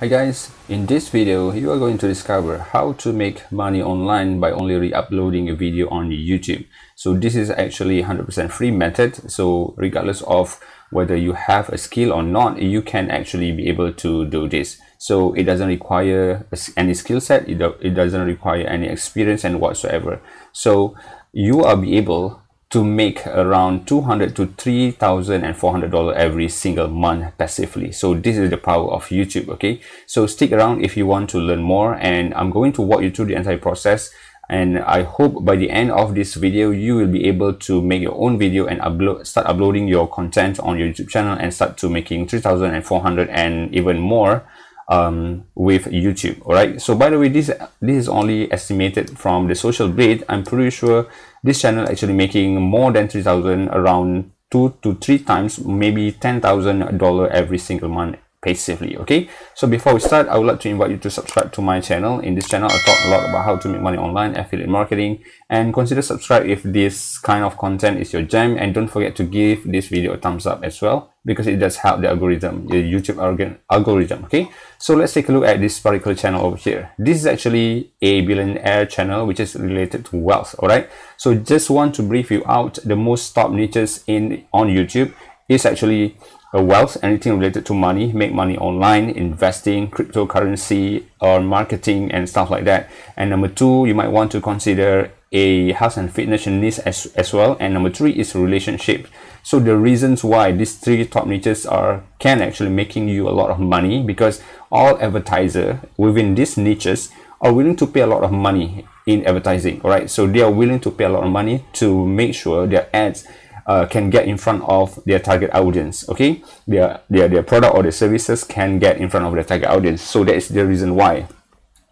Hi guys, in this video you are going to discover how to make money online by only re-uploading a video on YouTube. So this is actually 100% free method so regardless of whether you have a skill or not you can actually be able to do this. So it doesn't require any skill set, it, it doesn't require any experience and whatsoever. So you are be able to make around 200 to 3400 dollar every single month passively. So this is the power of youtube okay? So stick around if you want to learn more and i'm going to walk you through the entire process. And i hope by the end of this video you will be able to make your own video and upload start uploading your content on your youtube channel and start to making 3400 and even more um, with YouTube. All right. So by the way, this this is only estimated from the social blade. I'm pretty sure this channel actually making more than 3,000 around two to three times, maybe $10,000 every single month passively okay? So before we start i would like to invite you to subscribe to my channel. In this channel i talk a lot about how to make money online affiliate marketing and consider subscribe if this kind of content is your jam. And don't forget to give this video a thumbs up as well because it does help the algorithm the youtube algorithm okay? So let's take a look at this particular channel over here. This is actually a billionaire channel which is related to wealth all right so just want to brief you out the most top niches in on youtube is actually wealth, anything related to money, make money online, investing, cryptocurrency, or marketing and stuff like that. And number two, you might want to consider a health and fitness niche as, as well. And number three is relationship. So the reasons why these three top niches are can actually making you a lot of money because all advertiser within these niches are willing to pay a lot of money in advertising. Right, so they are willing to pay a lot of money to make sure their ads uh, can get in front of their target audience okay? Their, their their product or their services can get in front of their target audience. So that is the reason why.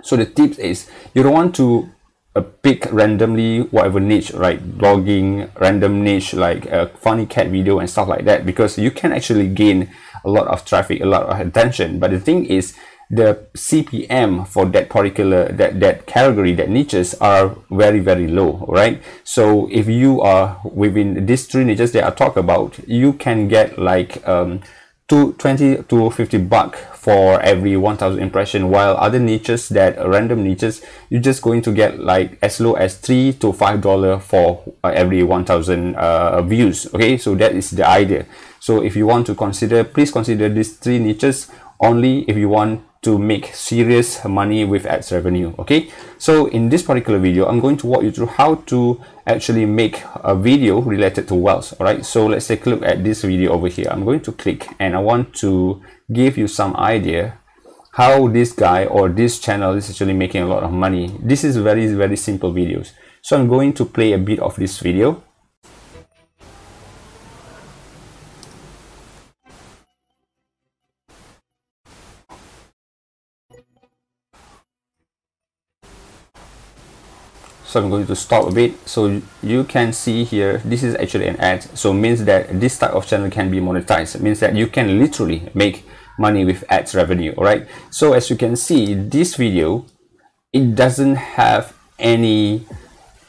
So the tips is you don't want to uh, pick randomly whatever niche right? Blogging random niche like a funny cat video and stuff like that because you can actually gain a lot of traffic a lot of attention. But the thing is the CPM for that particular that that category that niches are very very low right? So if you are within these three niches that I talk about you can get like um to 20 to 50 buck for every 1000 impression while other niches that random niches you're just going to get like as low as three to five dollar for uh, every 1000 uh, views okay? So that is the idea. So if you want to consider please consider these three niches only if you want to make serious money with ads revenue okay? So in this particular video i'm going to walk you through how to actually make a video related to wealth all right so let's take a look at this video over here. I'm going to click and i want to give you some idea how this guy or this channel is actually making a lot of money. This is very very simple videos. So i'm going to play a bit of this video so I'm going to stop a bit. So you can see here this is actually an ad. So means that this type of channel can be monetized. It means that you can literally make money with ads revenue all right so as you can see this video it doesn't have any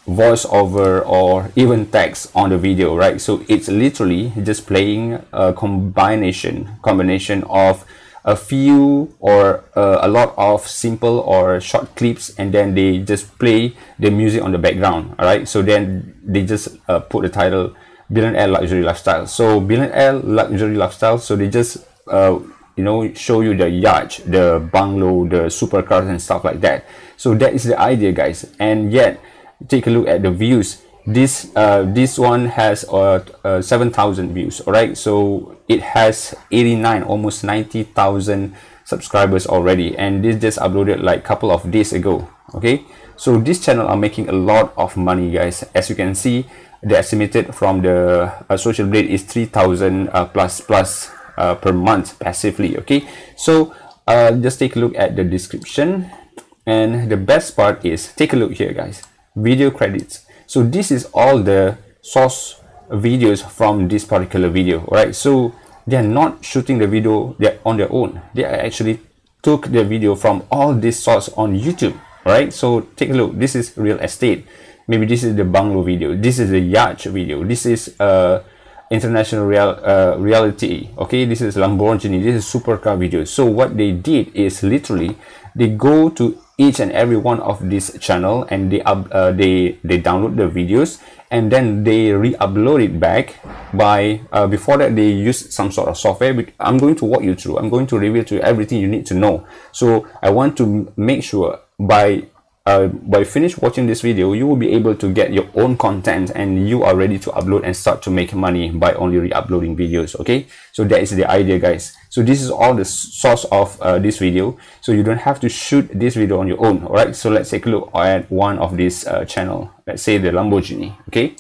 voiceover or even text on the video right? So it's literally just playing a combination combination of a few or uh, a lot of simple or short clips and then they just play the music on the background all right so then they just uh, put the title billionaire luxury lifestyle. So billionaire luxury lifestyle so they just uh, you know show you the yacht the bungalow the supercars and stuff like that. So that is the idea guys. And yet take a look at the views. This uh, this one has uh, uh 7,000 views all right so it has 89 almost 90,000 subscribers already and this just uploaded like a couple of days ago okay? So this channel are making a lot of money guys. As you can see the estimated from the uh, social blade is 3,000 uh, plus plus uh, per month passively okay? So just take a look at the description. And the best part is take a look here guys. Video credits. So this is all the source videos from this particular video right? So they are not shooting the video they're on their own. They actually took the video from all these source on youtube right? So take a look. This is real estate. Maybe this is the bungalow video. This is the yacht video. This is uh international real uh, reality. Okay this is lamborghini. This is supercar videos so what they did is literally they go to each and every one of this channel and they uh, they they download the videos and then they re-upload it back by uh, before that they use some sort of software i'm going to walk you through. I'm going to reveal to you everything you need to know. So i want to make sure by uh, by finish watching this video you will be able to get your own content and you are ready to upload and start to make money by only re-uploading videos okay? So that is the idea guys. So this is all the source of uh, this video. So you don't have to shoot this video on your own all right so let's take a look at one of this uh, channel. Let's say the Lamborghini okay?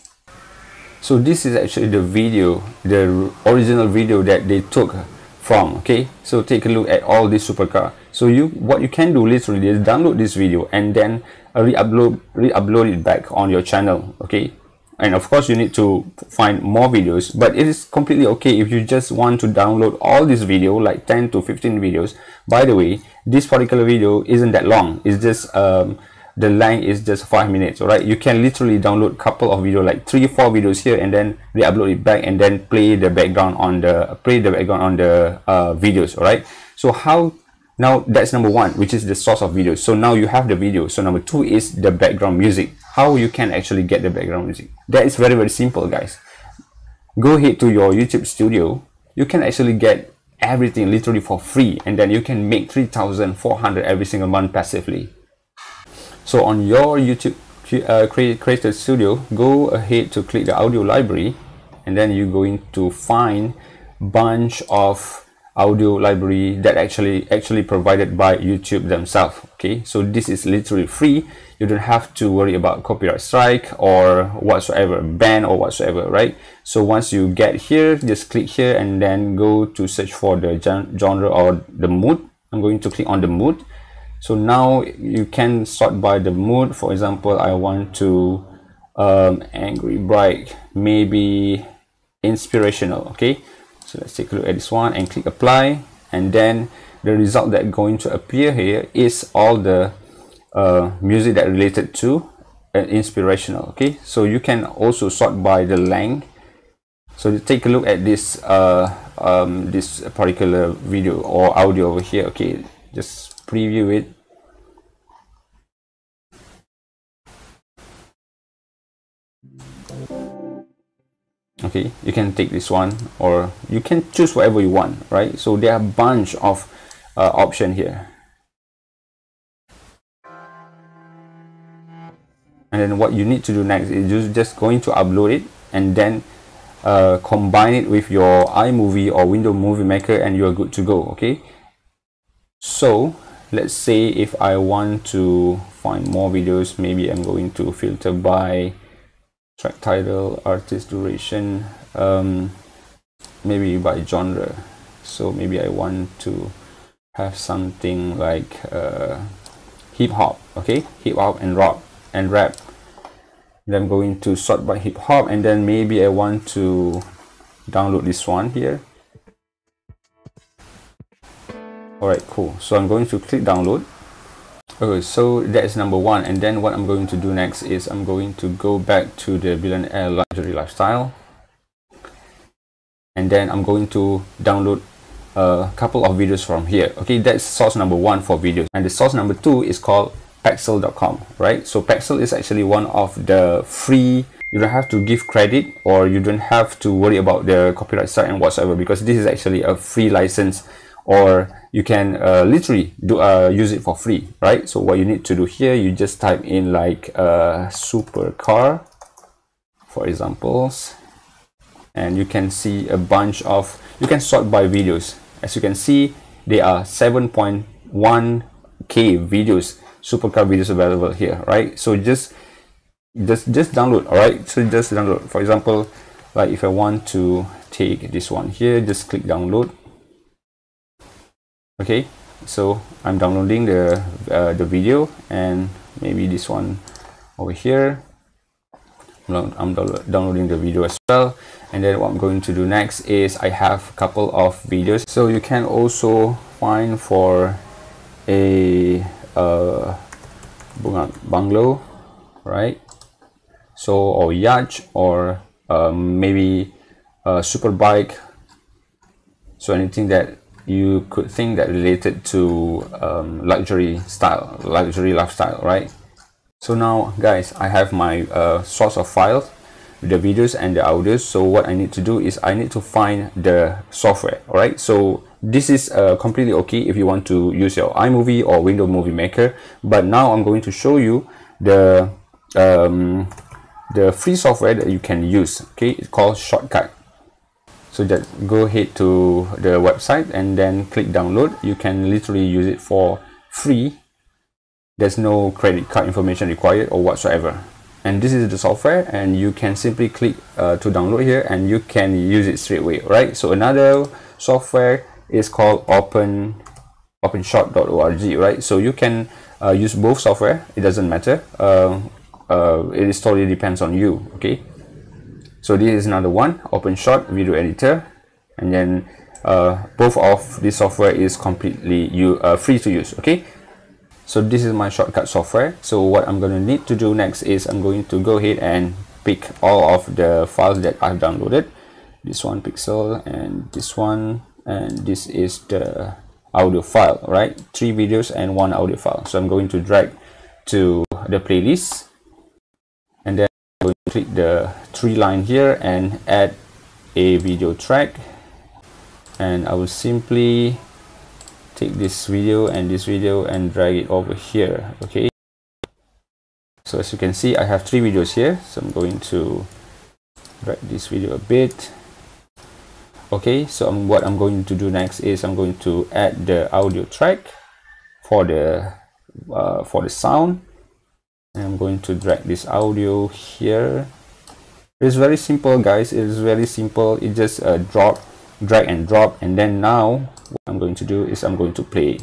So this is actually the video the original video that they took from okay? So take a look at all this supercar so you what you can do literally is download this video and then re-upload re-upload it back on your channel okay? And of course you need to find more videos but it is completely okay if you just want to download all this video like 10 to 15 videos. By the way this particular video isn't that long. It's just um, the length is just five minutes all right you can literally download a couple of video like three four videos here and then re-upload it back and then play the background on the play the background on the uh, videos all right so how now that's number one which is the source of video. So now you have the video. So number two is the background music. How you can actually get the background music. That is very very simple guys. Go ahead to your youtube studio. You can actually get everything literally for free and then you can make 3400 every single month passively. So on your youtube uh, creator studio go ahead to click the audio library and then you're going to find bunch of audio library that actually actually provided by YouTube themselves okay? So this is literally free. You don't have to worry about copyright strike or whatsoever ban or whatsoever right? So once you get here just click here and then go to search for the genre or the mood. I'm going to click on the mood. So now you can sort by the mood. For example I want to um, angry bright maybe inspirational okay so let's take a look at this one and click apply. And then the result that going to appear here is all the uh, music that related to uh, inspirational okay? So you can also sort by the length. So take a look at this uh, um, this particular video or audio over here okay? Just preview it okay you can take this one or you can choose whatever you want right? So there are a bunch of uh, option here. And then what you need to do next is just, just going to upload it and then uh, combine it with your iMovie or Windows Movie Maker and you're good to go okay? So let's say if I want to find more videos maybe I'm going to filter by track title artist duration um, maybe by genre. So maybe I want to have something like uh, hip hop okay? Hip hop and rock and rap. Then I'm going to sort by hip hop and then maybe I want to download this one here. Alright cool. So I'm going to click download Okay, so that is number one. And then what I'm going to do next is I'm going to go back to the billionaire luxury lifestyle. And then I'm going to download a couple of videos from here. Okay, that's source number one for videos. And the source number two is called Pexels.com, right? So Pexels is actually one of the free you don't have to give credit or you don't have to worry about the copyright strike and whatsoever because this is actually a free license or you can uh, literally do uh, use it for free right? So what you need to do here you just type in like uh, supercar for examples and you can see a bunch of you can sort by videos. As you can see there are 7.1k videos supercar videos available here right? So just just just download all right so just download. For example like if i want to take this one here just click download okay so I'm downloading the uh, the video and maybe this one over here. I'm downloading the video as well. And then what I'm going to do next is I have a couple of videos. So you can also find for a uh, bungalow right? So or yacht or um, maybe super bike. so anything that you could think that related to um, luxury style luxury lifestyle right? So now guys I have my uh, source of files the videos and the audios. So what I need to do is I need to find the software all right so this is uh, completely okay if you want to use your iMovie or Windows Movie Maker. But now I'm going to show you the um, the free software that you can use okay? It's called Shotcut so just go ahead to the website and then click download. You can literally use it for free. There's no credit card information required or whatsoever. And this is the software and you can simply click uh, to download here and you can use it straight away right so another software is called open openshot.org right so you can uh, use both software. It doesn't matter. Uh, uh, it is totally depends on you okay so this is another one openshot video editor. And then uh, both of this software is completely you uh, free to use okay? So this is my Shotcut software. So what I'm going to need to do next is I'm going to go ahead and pick all of the files that I've downloaded. This one pixel and this one and this is the audio file right? Three videos and one audio file. So I'm going to drag to the playlist. And then I'm going to click the three line here and add a video track. And I will simply take this video and this video and drag it over here okay? So as you can see I have three videos here. So I'm going to drag this video a bit okay? So I'm, what I'm going to do next is I'm going to add the audio track for the uh, for the sound. And I'm going to drag this audio here it's very simple guys. It is very simple. It just uh, drop drag and drop. And then now what I'm going to do is I'm going to play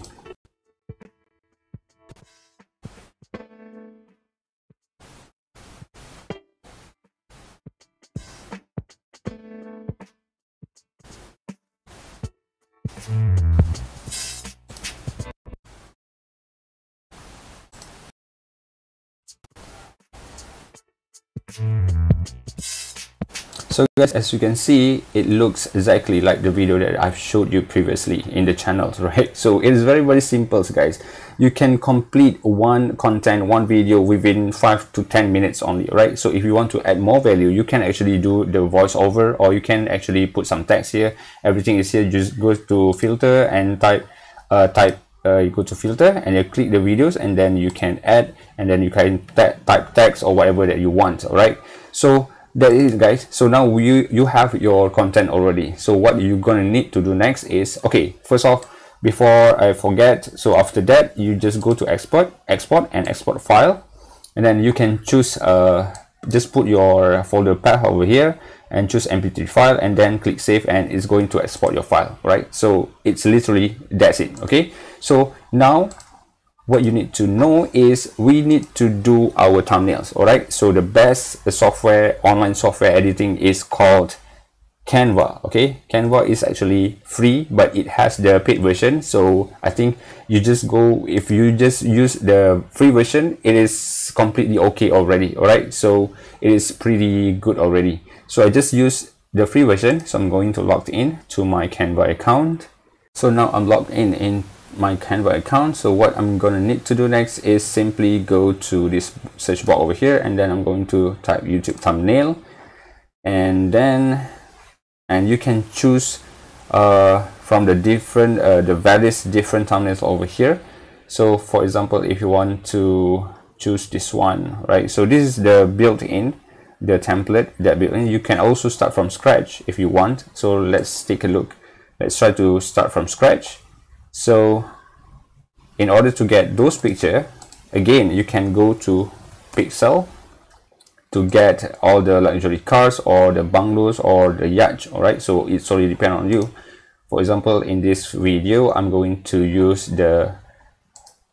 so guys as you can see it looks exactly like the video that I've showed you previously in the channels right? So it is very very simple guys. You can complete one content one video within five to ten minutes only right? So if you want to add more value you can actually do the voiceover or you can actually put some text here. Everything is here. Just go to filter and type uh, type uh, you go to filter and you click the videos and then you can add and then you can type text or whatever that you want all right? So that is guys. So now you you have your content already. So what you're gonna need to do next is okay first off before I forget so after that you just go to export export and export file. And then you can choose uh just put your folder path over here and choose mp3 file and then click save and it's going to export your file right? So it's literally that's it okay? So now what you need to know is we need to do our thumbnails all right so the best software online software editing is called canva okay? Canva is actually free but it has the paid version. So i think you just go if you just use the free version it is completely okay already all right so it is pretty good already. So i just use the free version. So i'm going to log in to my canva account. So now i'm logged in in my Canva account. So what I'm to need to do next is simply go to this search bar over here and then I'm going to type YouTube thumbnail and then and you can choose uh, from the different uh, the various different thumbnails over here. So for example, if you want to choose this one, right? So this is the built-in the template that built-in. You can also start from scratch if you want. So let's take a look. Let's try to start from scratch so in order to get those picture again you can go to pixel to get all the luxury cars or the bungalows or the yacht all right so it solely depend on you. For example in this video i'm going to use the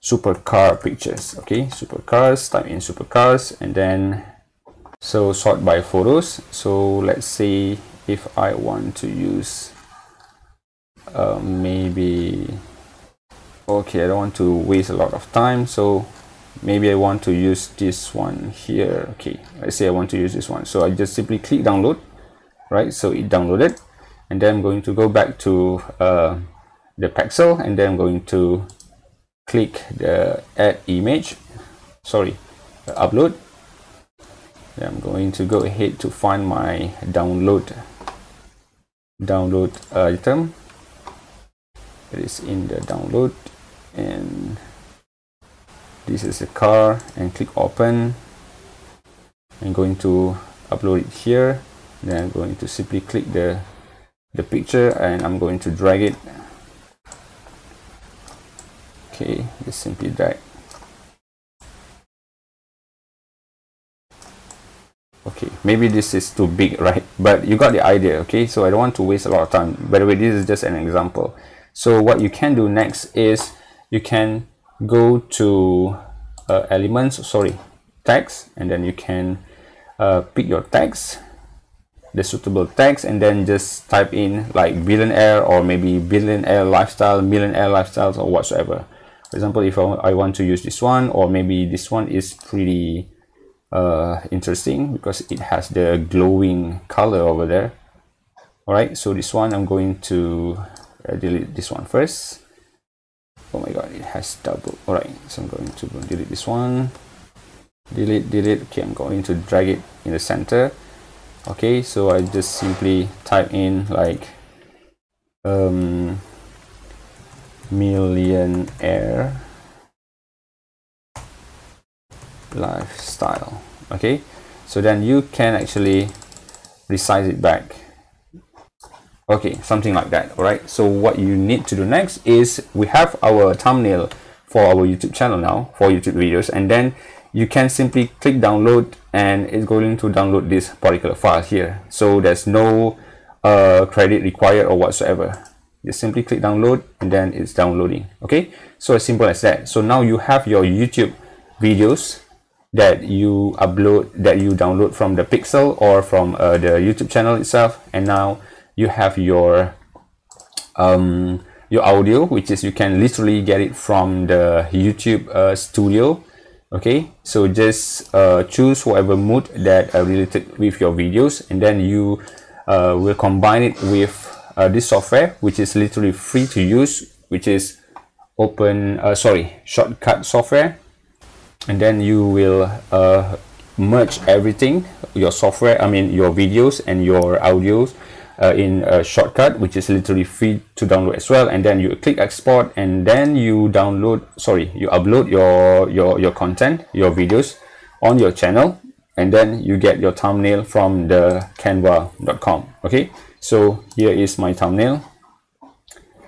supercar pictures okay? Supercars type in supercars and then so sort by photos. So let's say if i want to use uh, maybe okay I don't want to waste a lot of time so maybe I want to use this one here. Okay let's say I want to use this one. So I just simply click download right? So it downloaded and then I'm going to go back to uh, the pixel and then I'm going to click the add image. Sorry upload. Then I'm going to go ahead to find my download download item. It is in the download and this is a car and click open. I'm going to upload it here. Then I'm going to simply click the the picture and I'm going to drag it. Okay just simply drag. Okay maybe this is too big right? But you got the idea okay? So I don't want to waste a lot of time. By the way this is just an example. So what you can do next is you can go to uh, elements sorry tags and then you can uh, pick your tags the suitable tags and then just type in like billionaire or maybe billionaire lifestyle millionaire lifestyles or whatsoever. For example if I want to use this one or maybe this one is pretty uh, interesting because it has the glowing color over there. All right so this one I'm going to uh, delete this one first oh my god it has double all right so I'm going to delete this one. Delete delete okay I'm going to drag it in the center. Okay so I just simply type in like um, millionaire lifestyle. Okay so then you can actually resize it back okay something like that all right so what you need to do next is we have our thumbnail for our youtube channel now for youtube videos and then you can simply click download and it's going to download this particular file here. So there's no uh, credit required or whatsoever. Just simply click download and then it's downloading okay? So as simple as that. So now you have your youtube videos that you upload that you download from the pixel or from uh, the youtube channel itself and now you have your um, your audio which is you can literally get it from the youtube uh, studio. Okay? So just uh, choose whatever mood that are related with your videos and then you uh, will combine it with uh, this software which is literally free to use which is open uh, sorry Shotcut software. And then you will uh, merge everything your software I mean your videos and your audios uh, in a Shotcut which is literally free to download as well. And then you click export and then you download sorry you upload your your your content your videos on your channel and then you get your thumbnail from the canva.com okay? So here is my thumbnail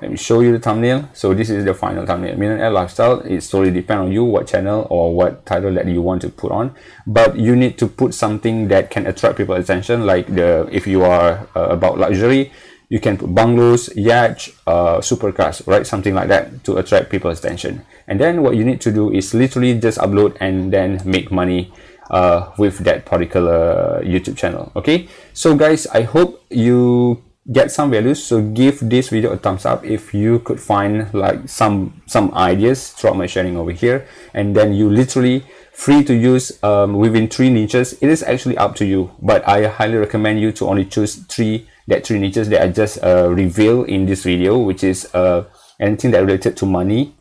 let me show you the thumbnail. So this is the final thumbnail. Millionaire lifestyle it totally depend on you what channel or what title that you want to put on. But you need to put something that can attract people attention like the if you are uh, about luxury you can put bungalows yachts uh, supercars right? Something like that to attract people's attention. And then what you need to do is literally just upload and then make money uh, with that particular YouTube channel okay? So guys I hope you get some values. So give this video a thumbs up if you could find like some some ideas throughout my sharing over here. And then you literally free to use um, within three niches. It is actually up to you but I highly recommend you to only choose three that three niches that I just uh, reveal in this video which is uh, anything that related to money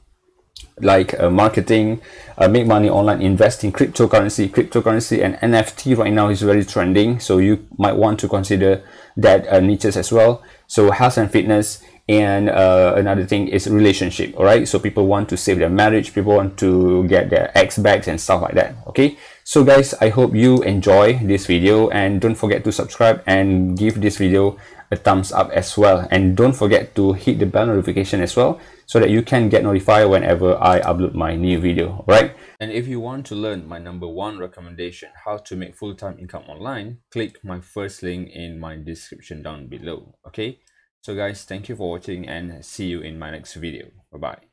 like uh, marketing, uh, make money online, invest in cryptocurrency. Cryptocurrency and NFT right now is very trending, so you might want to consider that uh, niches as well. So health and fitness, and uh, another thing is relationship. All right, so people want to save their marriage, people want to get their ex bags and stuff like that. Okay, so guys, I hope you enjoy this video, and don't forget to subscribe and give this video a thumbs up as well and don't forget to hit the bell notification as well so that you can get notified whenever I upload my new video right and if you want to learn my number one recommendation how to make full-time income online click my first link in my description down below okay? So guys thank you for watching and see you in my next video. Bye bye